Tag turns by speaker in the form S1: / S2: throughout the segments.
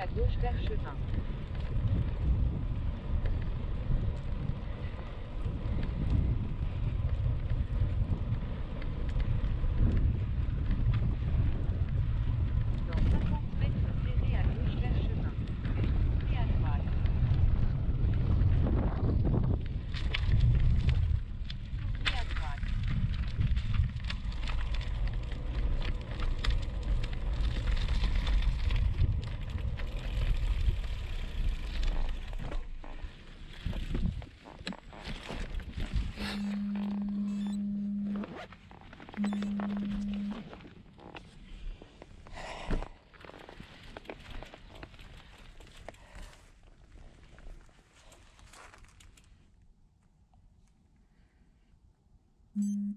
S1: à gauche vers chemin. 음.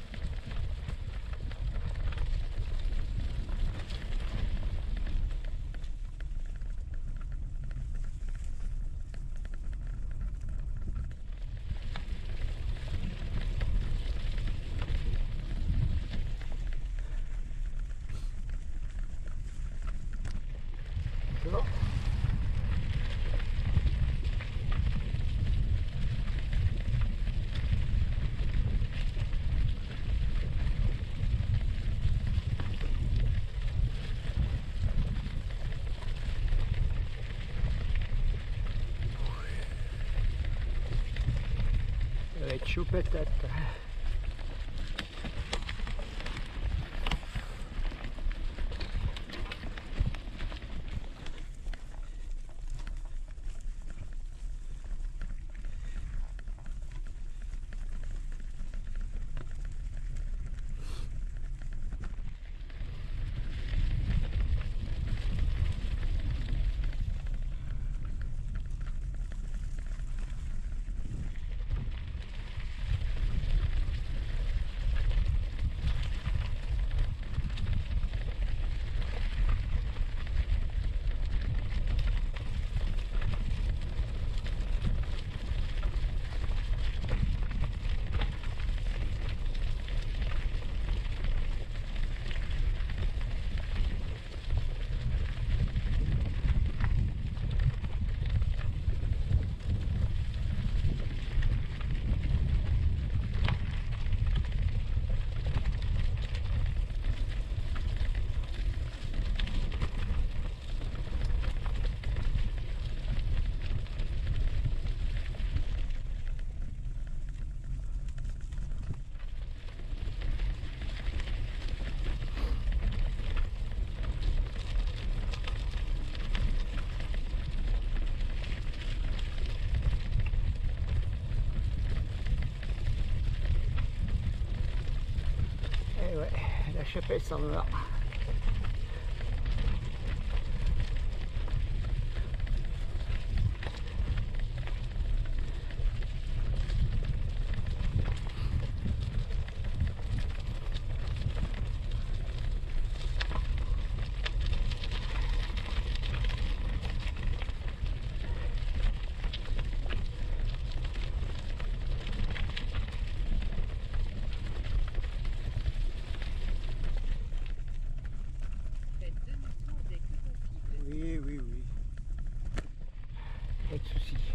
S2: chupa. I should put some that souci.